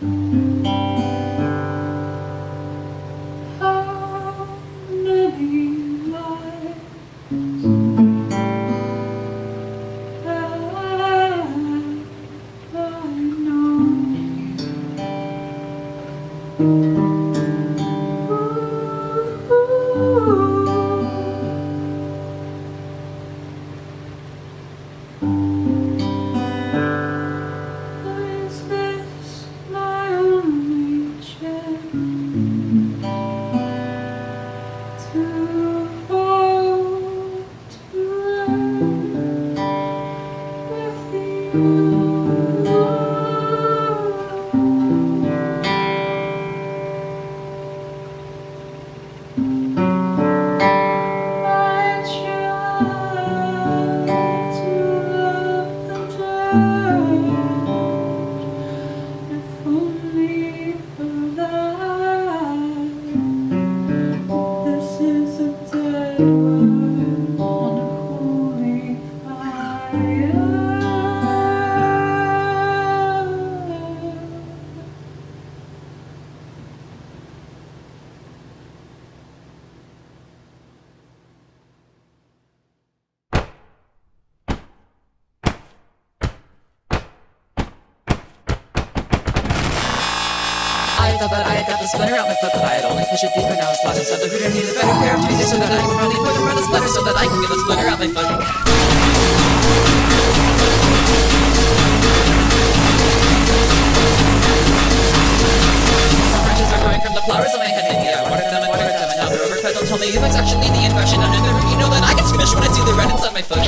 Mm-hmm. Thought that I had got the splinter out my foot, but I had only pushed it deeper. Now it's lost inside the root. I need a better pair of tweezers so that I can probably put around the splinter so that I can get the splinter out my foot. Branches are growing from the flowers on my head. Maybe I watered them and watered them, and now they're overfed. Don't tell me you actually the infection under the root. You know that I get squished when I see the red inside my foot.